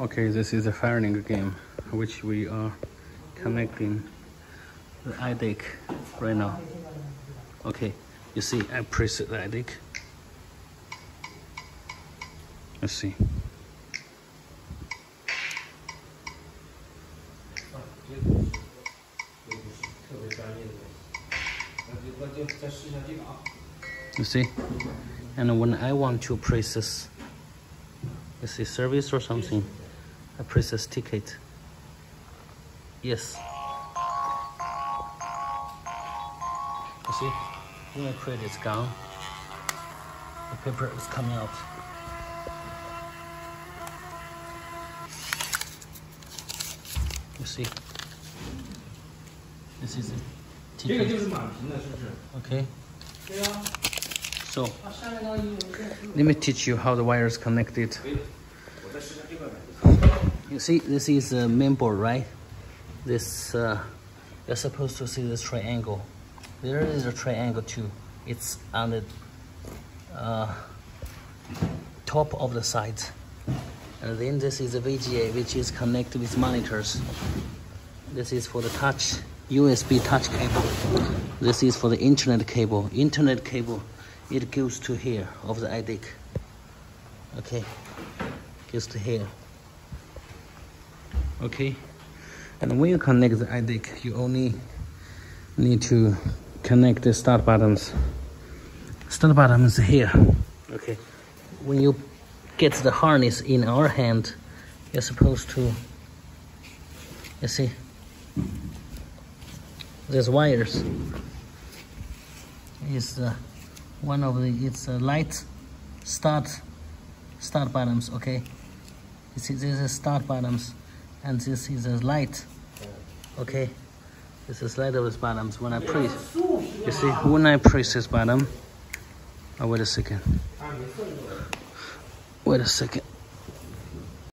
okay this is a firing game which we are connecting the Ideck right now. Okay you see I press the Ideck let's see. You see and when I want to press this you a service or something. A precious ticket. Yes. You see, when I print it, gone, the paper is coming out. You see, this is a ticket. Okay. So, let me teach you how the wires connected. You see, this is a main board, right? This, uh, you're supposed to see this triangle. There is a triangle too. It's on the uh, top of the side. And then this is a VGA, which is connected with monitors. This is for the touch, USB touch cable. This is for the internet cable. Internet cable, it goes to here of the Ideck. Okay, goes to here. Okay, and when you connect the Ideck, you only need to connect the start buttons. Start button is here. Okay, when you get the harness in our hand, you're supposed to, you see, there's wires. Is uh, one of the it's a light start start buttons. Okay, you see this is start buttons, and this is a light. Okay, this is light of his buttons. When I press, you see when I press this button. Oh, wait a second. Wait a second.